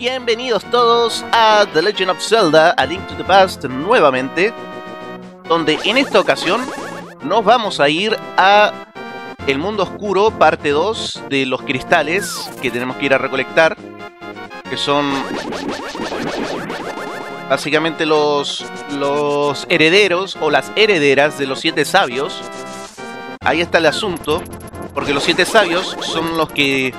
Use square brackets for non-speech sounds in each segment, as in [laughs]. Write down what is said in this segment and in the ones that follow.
Bienvenidos todos a The Legend of Zelda, A Link to the Past nuevamente, donde en esta ocasión nos vamos a ir a El Mundo Oscuro, parte 2 de los cristales que tenemos que ir a recolectar, que son básicamente los, los herederos o las herederas de los siete sabios. Ahí está el asunto, porque los siete sabios son los que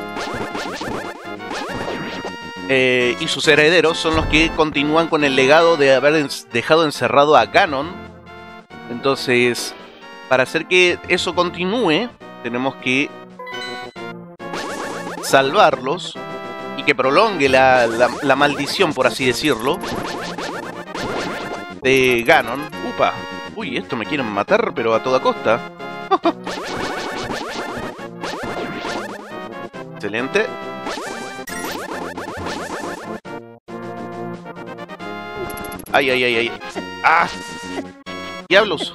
eh, y sus herederos son los que continúan con el legado de haber dejado encerrado a Ganon. Entonces, para hacer que eso continúe, tenemos que salvarlos y que prolongue la, la maldición, por así decirlo, de Ganon. Upa, uy, esto me quieren matar, pero a toda costa. [laughs] Excelente. Ay, ay, ay, ay. ¡Ah! ¡Diablos!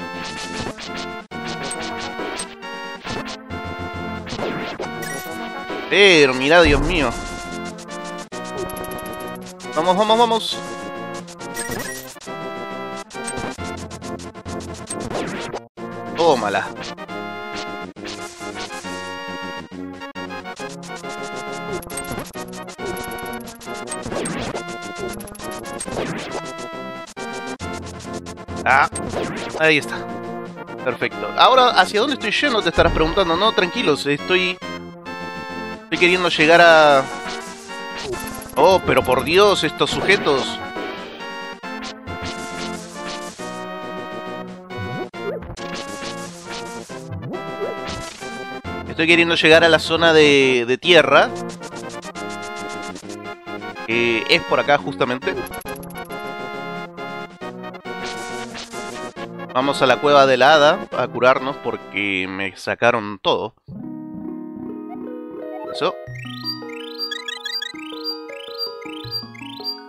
Pero mira, Dios mío. Vamos, vamos, vamos. Tómala. Ah, ahí está. Perfecto. Ahora, ¿hacia dónde estoy yendo? Te estarás preguntando. No, tranquilos, estoy... Estoy queriendo llegar a... Oh, pero por Dios, estos sujetos... Estoy queriendo llegar a la zona de, de tierra. Que es por acá justamente. Vamos a la cueva de la hada a curarnos porque me sacaron todo. Eso.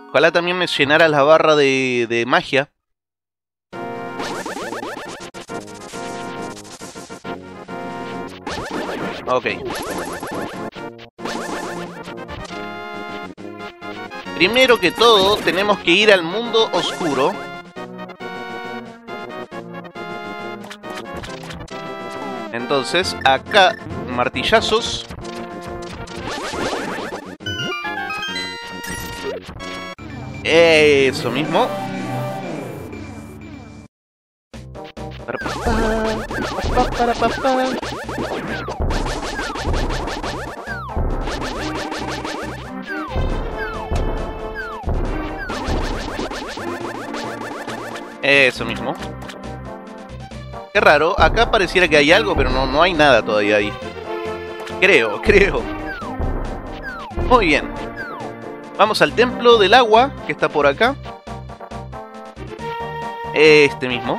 Ojalá también me llenara la barra de, de magia. Ok. Primero que todo, tenemos que ir al mundo oscuro. Entonces, acá, martillazos. Eso mismo. Eso mismo. Raro, acá pareciera que hay algo, pero no, no hay nada todavía ahí. Creo, [laughs] creo. Muy bien. Vamos al templo del agua, que está por acá. Este mismo.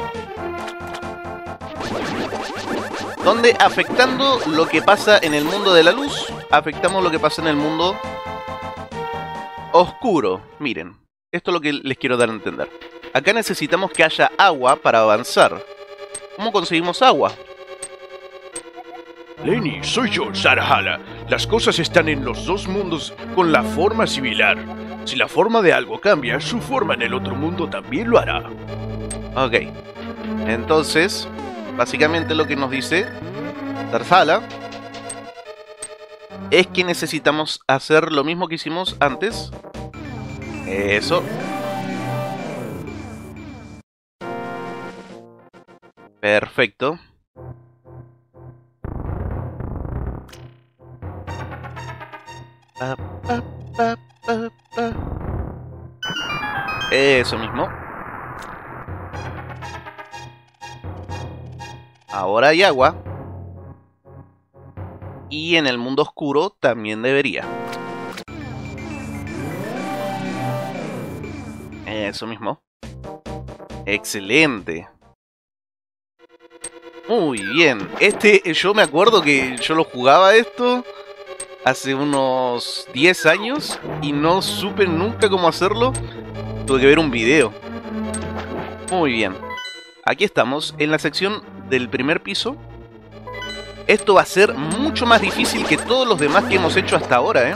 Donde afectando lo que pasa en el mundo de la luz, afectamos lo que pasa en el mundo oscuro. Miren, esto es lo que les quiero dar a entender. Acá necesitamos que haya agua para avanzar. ¿Cómo conseguimos agua? Lenny, soy yo, Sarhala. Las cosas están en los dos mundos con la forma similar. Si la forma de algo cambia, su forma en el otro mundo también lo hará. Ok. Entonces, básicamente lo que nos dice Tarzala es que necesitamos hacer lo mismo que hicimos antes. Eso. Perfecto. Eso mismo. Ahora hay agua. Y en el mundo oscuro también debería. Eso mismo. Excelente. Muy bien. Este, yo me acuerdo que yo lo jugaba esto hace unos 10 años y no supe nunca cómo hacerlo. Tuve que ver un video. Muy bien. Aquí estamos en la sección del primer piso. Esto va a ser mucho más difícil que todos los demás que hemos hecho hasta ahora, ¿eh?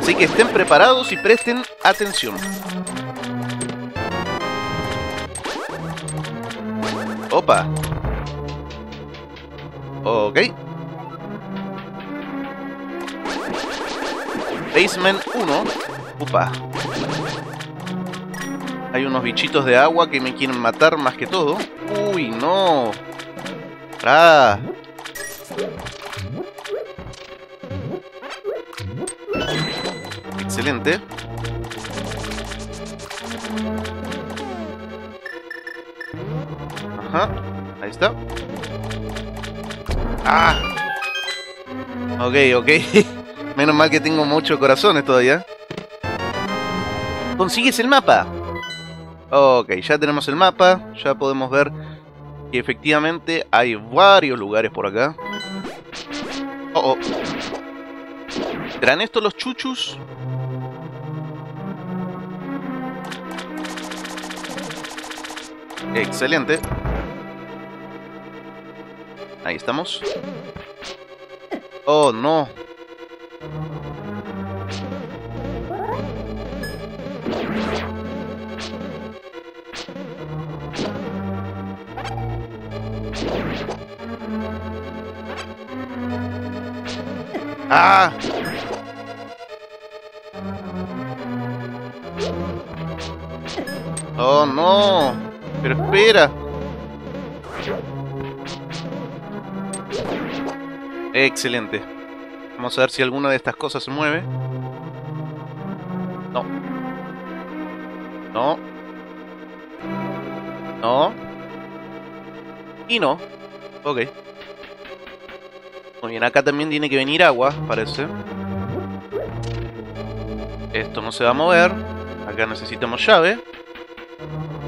Así que estén preparados y presten atención. Opa. Ok. Basement 1. Opa. Hay unos bichitos de agua que me quieren matar más que todo. Uy, no. Ah. Excelente. Ajá. Ahí está. Ah. Ok, ok. [laughs] Menos mal que tengo muchos corazones todavía. Consigues el mapa. Ok, ya tenemos el mapa. Ya podemos ver que efectivamente hay varios lugares por acá. Oh, oh. ¿Serán estos los chuchus? Excelente. Ahí estamos. Oh, no. ¡Ah! ¡Oh, no! ¡Pero espera! Excelente. Vamos a ver si alguna de estas cosas se mueve. No. No. No. Y no. Ok. Muy bien, acá también tiene que venir agua, parece. Esto no se va a mover. Acá necesitamos llave.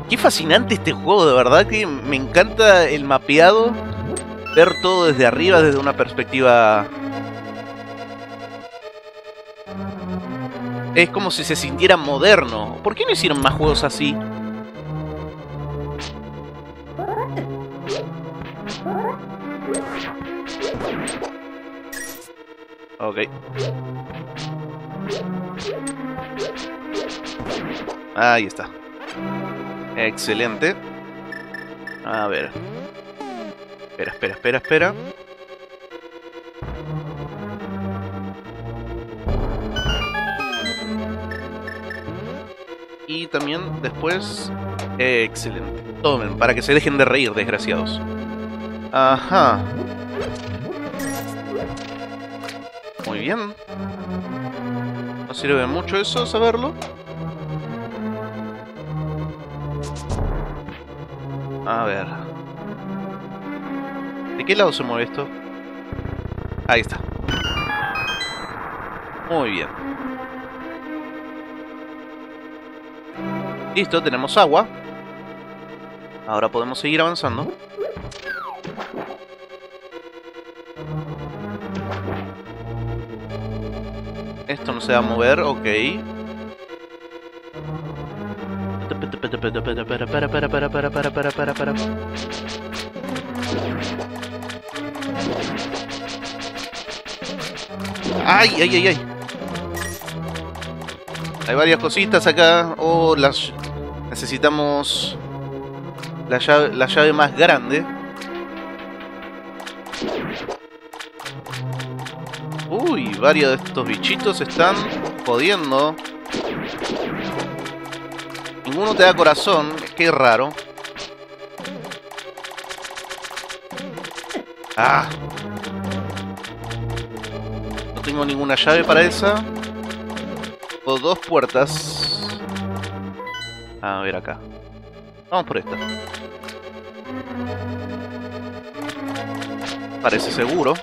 Qué fascinante este juego, de verdad que me encanta el mapeado. Ver todo desde arriba, desde una perspectiva... Es como si se sintiera moderno. ¿Por qué no hicieron más juegos así? Ok. Ahí está. Excelente. A ver. Espera, espera, espera, espera. Y también después... excelente. Tomen, para que se dejen de reír, desgraciados. Ajá. Muy bien. No sirve mucho eso, saberlo. A ver. ¿De qué lado se mueve esto? Ahí está. Muy bien. Listo, tenemos agua. Ahora podemos seguir avanzando. Esto no se va a mover, ok. Para, para, para, para, para, para, para, para, para. ¡Ay, ay, ay, ay! Hay varias cositas acá. Oh, las... Necesitamos... La llave, la llave más grande. Uy, varios de estos bichitos están jodiendo. Ninguno te da corazón, qué raro. Ah. Tengo ninguna llave para esa. O dos puertas. A ver acá. Vamos por esta. Parece seguro.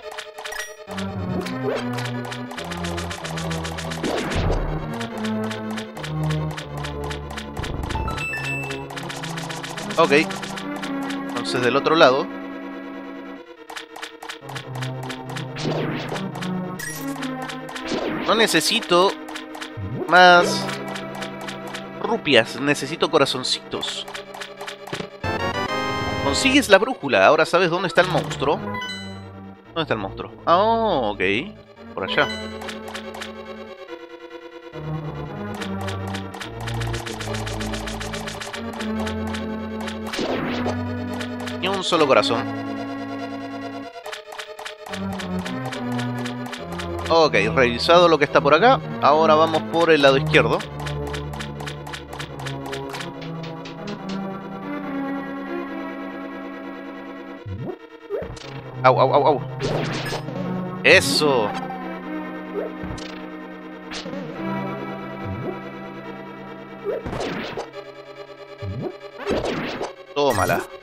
Ok. Entonces del otro lado. No necesito más rupias, necesito corazoncitos. Consigues la brújula, ahora sabes dónde está el monstruo. ¿Dónde está el monstruo? Ah, ok. Por allá. Ni un solo corazón. Ok, revisado lo que está por acá. Ahora vamos por el lado izquierdo. Au, au, au, au. Eso. Tómala.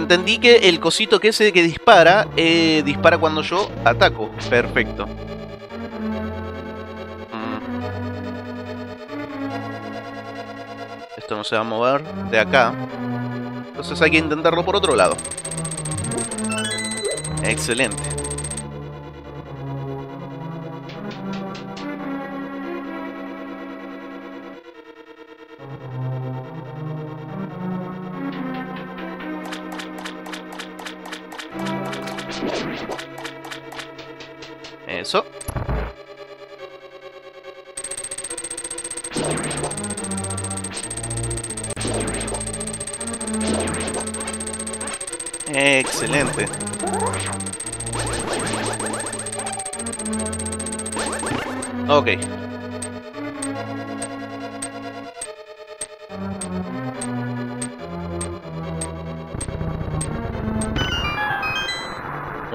Entendí que el cosito que ese que dispara, eh, dispara cuando yo ataco. Perfecto. Mm. Esto no se va a mover de acá. Entonces hay que intentarlo por otro lado. Excelente.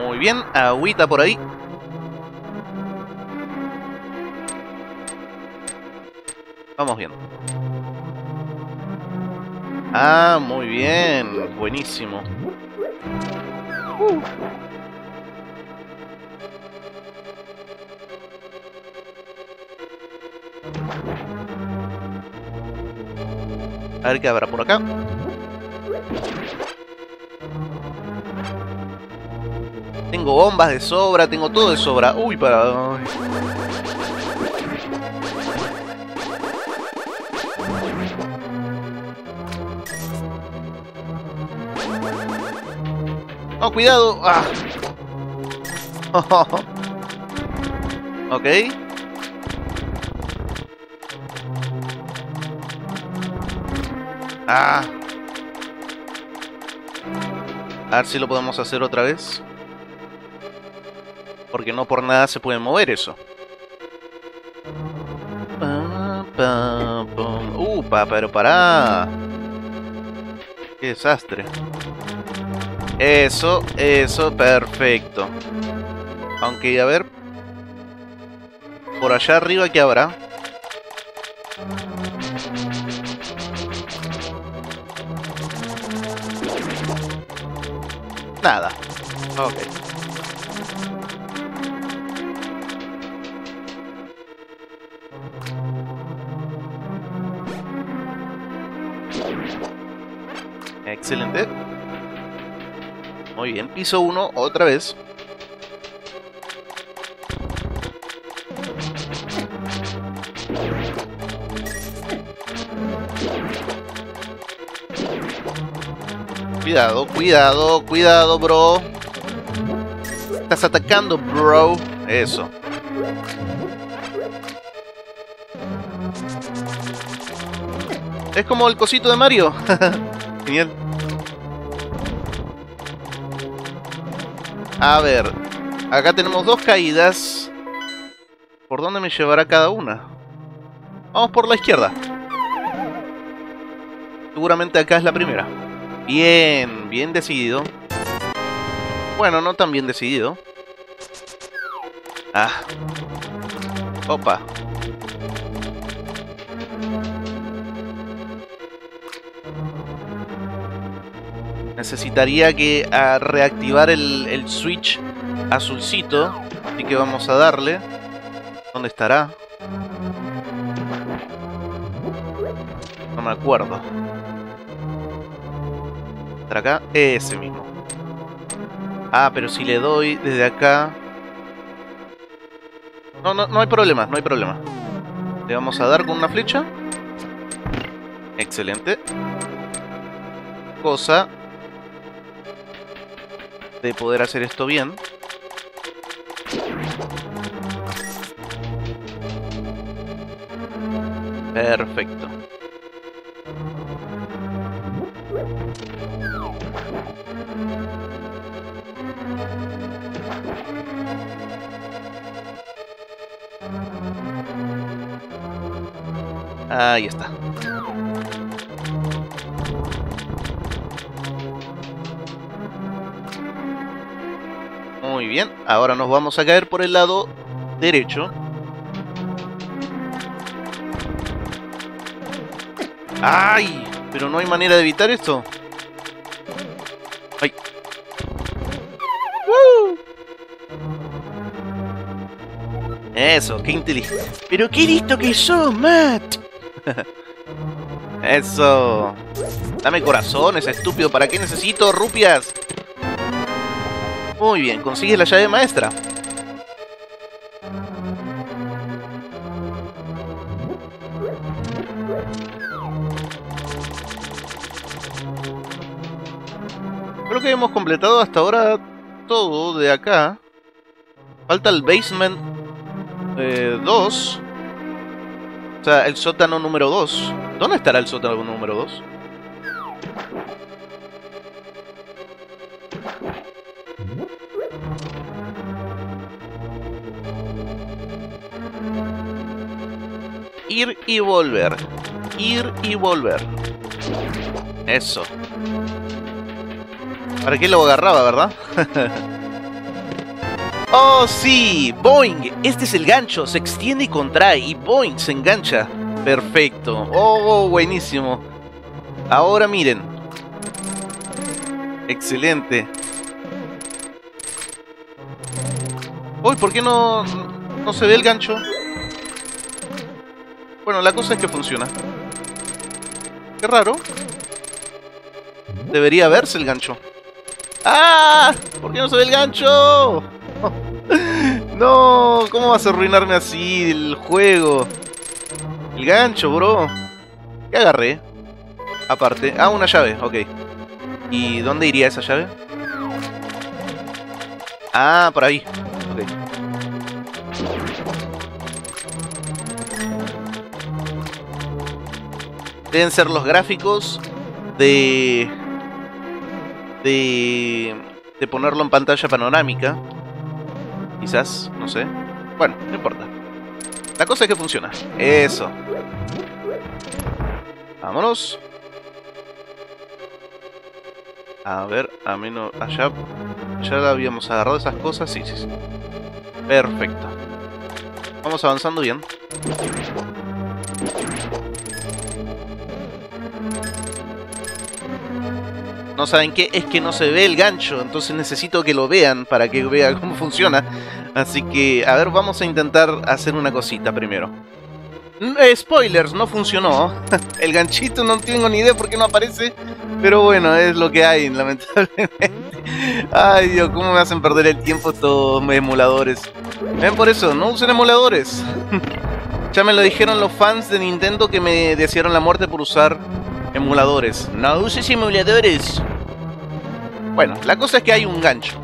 Muy bien, agüita por ahí. Vamos bien. Ah, muy bien. Buenísimo. A ver qué habrá por acá. Tengo bombas de sobra, tengo todo de sobra. Uy, para... Oh, cuidado. Ah. [laughs] ok. Ah. A si lo podemos hacer otra vez. Porque no por nada se puede mover eso. Upa, pero pará. Qué desastre. Eso, eso, perfecto. Aunque, a ver. Por allá arriba, ¿qué habrá? Nada. Ok. Bien, piso 1 otra vez. Cuidado, cuidado, cuidado, bro. Estás atacando, bro. Eso. Es como el cosito de Mario. [laughs] Genial. A ver. Acá tenemos dos caídas. ¿Por dónde me llevará cada una? Vamos por la izquierda. Seguramente acá es la primera. Bien, bien decidido. Bueno, no tan bien decidido. Ah. Opa. Necesitaría que reactivar el, el switch azulcito. Así que vamos a darle. ¿Dónde estará? No me acuerdo. ¿Estará acá? Ese mismo. Ah, pero si le doy desde acá... No, no, no hay problema, no hay problema. Le vamos a dar con una flecha. Excelente. Cosa de poder hacer esto bien. Perfecto. Ahí está. Muy bien, ahora nos vamos a caer por el lado derecho. ¡Ay! Pero no hay manera de evitar esto. ¡Ay! ¡Woo! Eso, qué inteligente. Pero qué listo que sos, Matt. [laughs] Eso. Dame corazones, estúpido. ¿Para qué necesito rupias? Muy bien, consigues la llave maestra. Creo que hemos completado hasta ahora todo de acá. Falta el basement 2. o sea, el sótano número 2. ¿Dónde estará el sótano número 2? Ir y volver. Ir y volver. Eso. ¿Para qué lo agarraba, verdad? [laughs] ¡Oh, sí! Boing. Este es el gancho. Se extiende y contrae. Y Boing se engancha. Perfecto. Oh, buenísimo. Ahora miren. Excelente. Uy, ¿por qué no, no se ve el gancho? Bueno, la cosa es que funciona. Qué raro. Debería verse el gancho. ¡Ah! ¿Por qué no se ve el gancho? [laughs] No, ¿cómo vas a arruinarme así el juego? El gancho, bro. ¿Qué agarré? Aparte. Ah, una llave, ok. ¿Y dónde iría esa llave? Ah, por ahí. Deben ser los gráficos de... De... De ponerlo en pantalla panorámica. Quizás, no sé. Bueno, no importa. La cosa es que funciona. Eso. Vámonos. A ver, a menos... Allá... Ya habíamos agarrado esas cosas. Sí, sí, sí. Perfecto. Vamos avanzando bien. No saben qué, es que no se ve el gancho, entonces necesito que lo vean para que vean cómo funciona. Así que, a ver, vamos a intentar hacer una cosita primero. Eh, spoilers, no funcionó. [laughs] el ganchito no tengo ni idea por qué no aparece. Pero bueno, es lo que hay, lamentablemente. [laughs] Ay Dios, cómo me hacen perder el tiempo estos emuladores. Ven por eso, no usen emuladores. [laughs] ya me lo dijeron los fans de Nintendo que me desearon la muerte por usar emuladores. No uses emuladores. Bueno, la cosa es que hay un gancho.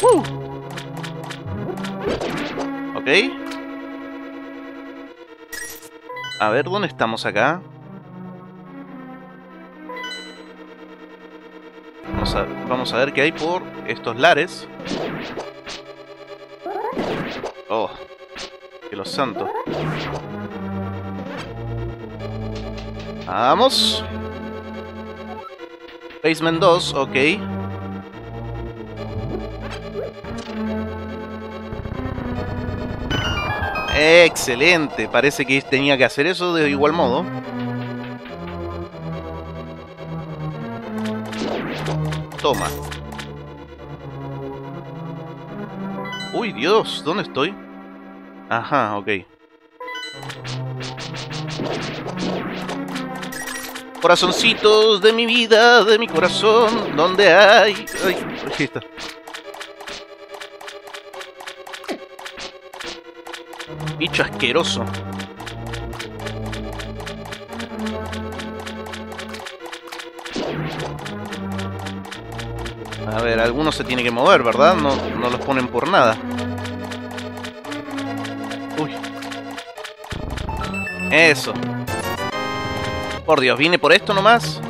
Uh. Ok. A ver, ¿dónde estamos acá? Vamos a, ver qué hay por estos lares. Oh, que los santos. Vamos. Basement 2, ok. Excelente, parece que tenía que hacer eso de igual modo. Toma. Uy, Dios, ¿dónde estoy? Ajá, ok. Corazoncitos de mi vida, de mi corazón, ¿dónde hay? Ay, aquí está. Bicho asqueroso. A ver, algunos se tiene que mover, ¿verdad? No, no los ponen por nada. Uy. Eso. Por Dios, ¿vine por esto nomás?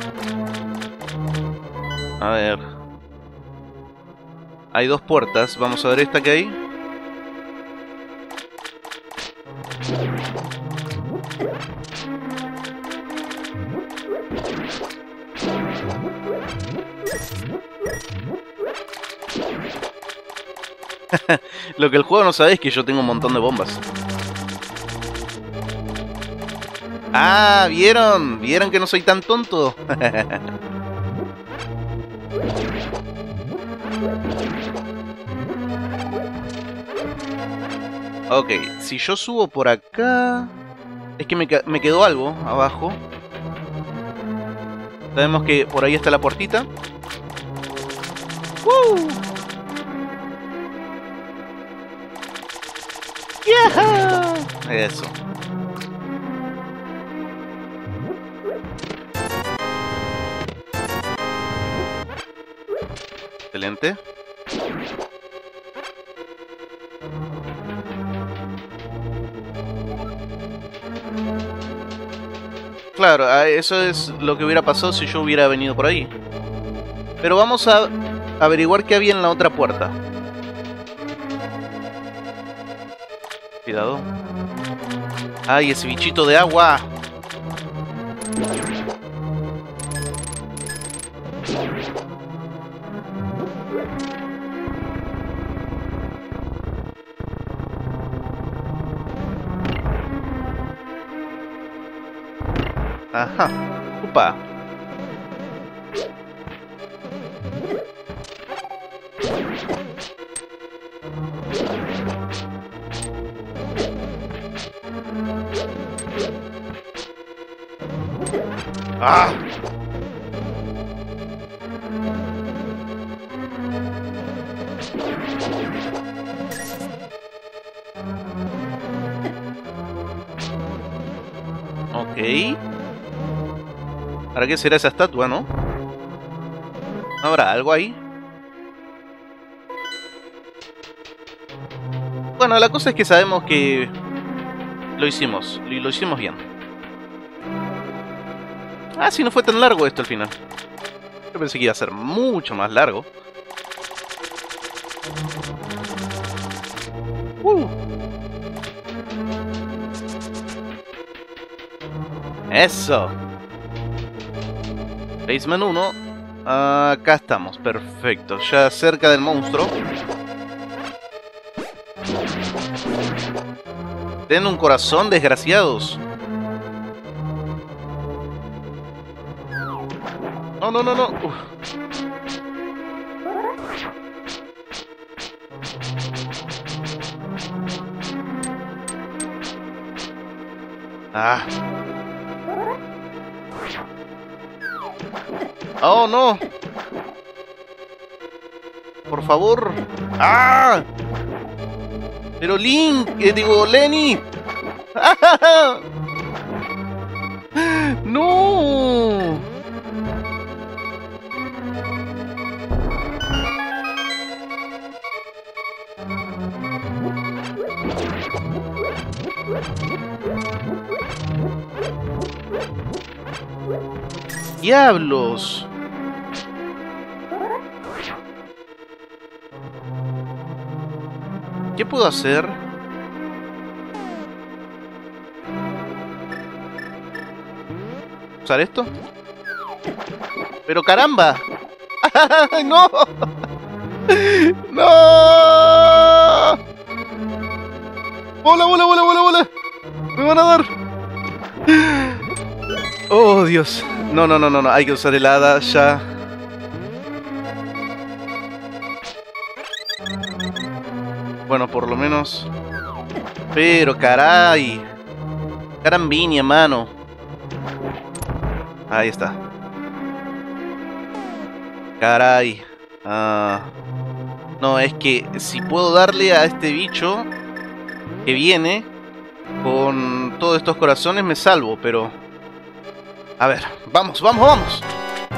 A ver. Hay dos puertas. Vamos a ver esta que hay. Lo que el juego no sabe es que yo tengo un montón de bombas. Ah, ¿vieron? ¿Vieron que no soy tan tonto? [laughs] ok, si yo subo por acá... Es que me, me quedó algo abajo. Sabemos que por ahí está la puertita. ¡Woo! Eso. Excelente. Claro, ah, eso es lo que hubiera pasado si yo hubiera venido por ahí. Pero vamos a averiguar qué había en la otra puerta. Cuidado. ¡Ay, ese bichito de agua! Ajá. Upa. ¡Ah! Ok. ¿Para qué será esa estatua, no? ¿Habrá algo ahí? Bueno, la cosa es que sabemos que lo hicimos, y lo hicimos bien. Ah, sí, no fue tan largo esto al final. Yo pensé que iba a ser mucho más largo. Uh. Eso. Basement 1. Acá estamos, perfecto. Ya cerca del monstruo. Ten un corazón, desgraciados. No, no, no, no. Ah. Oh, no. Por favor. Ah. Pero Link, eh, digo, Lenny. No. [laughs] ¡Diablos! ¿Qué puedo hacer? ¿Usar esto? ¡Pero caramba! [laughs] ¡No! ¡No! ¡Bola, bola, bola, bola, bola! ¡Me van a dar! ¡Oh, Dios! No, no, no, no, no. Hay que usar el hada ya. Bueno, por lo menos... Pero, caray. Carambini, hermano. Ahí está. Caray. Ah. No, es que si puedo darle a este bicho que viene con todos estos corazones me salvo, pero... A ver, vamos, vamos, vamos.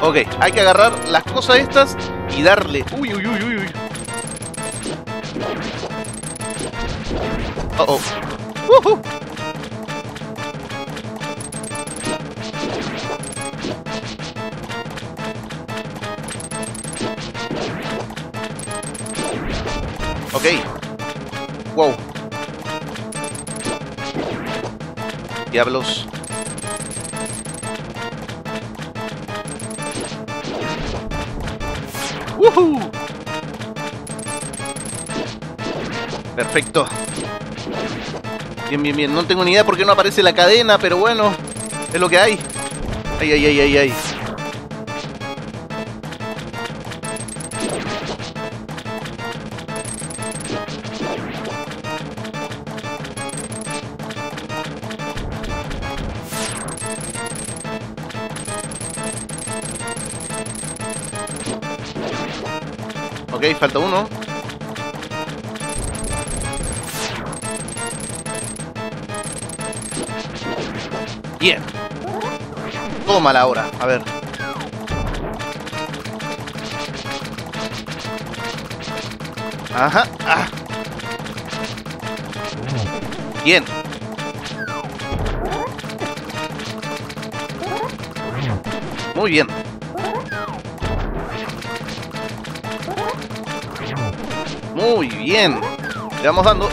Ok, hay que agarrar las cosas estas y darle... Uy, uy, uy, uy, uy. Oh, oh. Diablos. ¡Woohoo! Perfecto. Bien, bien, bien. No tengo ni idea por qué no aparece la cadena, pero bueno. Es lo que hay. Ay, ay, ay, ay, ay. Falta uno. Bien. Toma la hora. A ver. Ajá. Ah. Bien. Muy bien. Muy bien. Le vamos dando.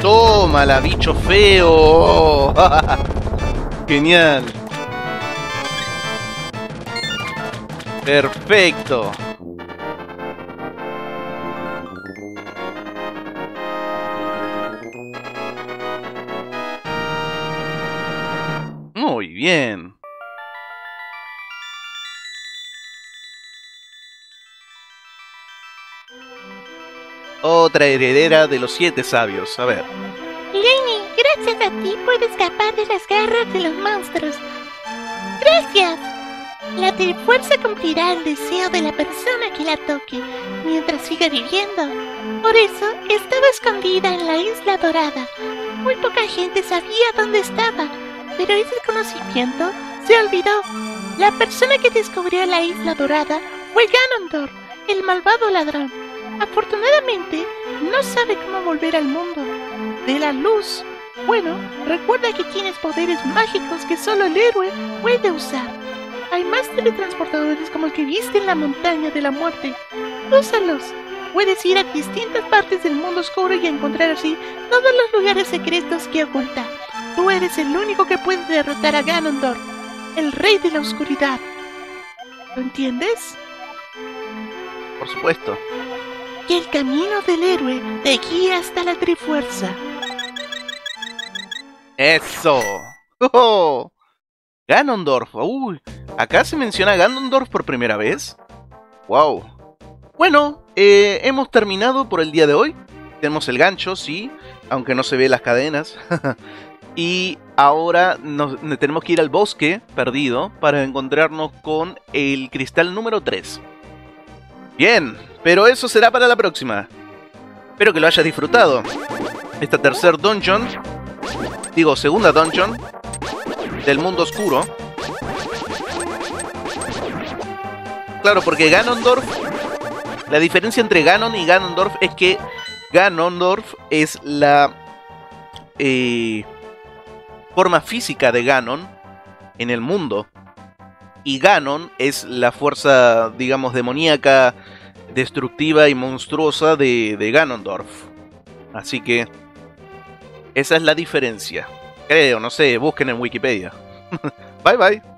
Tómala, bicho feo. [laughs] Genial. Perfecto. Muy bien. Otra heredera de los siete sabios. A ver. Lenny, gracias a ti puedo escapar de las garras de los monstruos. Gracias. La Trifuerza cumplirá el deseo de la persona que la toque mientras siga viviendo. Por eso estaba escondida en la Isla Dorada. Muy poca gente sabía dónde estaba, pero ese conocimiento se olvidó. La persona que descubrió la Isla Dorada fue Ganondorf, el malvado ladrón. Afortunadamente, no sabe cómo volver al mundo de la luz. Bueno, recuerda que tienes poderes mágicos que solo el héroe puede usar. Hay más teletransportadores como el que viste en la montaña de la muerte. Úsalos. Puedes ir a distintas partes del mundo oscuro y encontrar así todos los lugares secretos que oculta. Tú eres el único que puede derrotar a Ganondorf, el rey de la oscuridad. ¿Lo entiendes? Por supuesto. Que el camino del héroe te guía hasta la Trifuerza. ¡Eso! ¡Oh! Ganondorf. Uy, acá se menciona Ganondorf por primera vez. ¡Wow! Bueno, eh, hemos terminado por el día de hoy. Tenemos el gancho, sí, aunque no se ve las cadenas. [laughs] y ahora tenemos que ir al bosque perdido para encontrarnos con el cristal número 3. Bien, pero eso será para la próxima. Espero que lo hayas disfrutado. Esta tercer dungeon, digo segunda dungeon, del mundo oscuro. Claro, porque Ganondorf, la diferencia entre Ganon y Ganondorf es que Ganondorf es la eh, forma física de Ganon en el mundo. Y Ganon es la fuerza, digamos, demoníaca, destructiva y monstruosa de, de Ganondorf. Así que esa es la diferencia. Creo, no sé, busquen en Wikipedia. [laughs] bye bye.